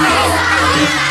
Ai, ai, ai.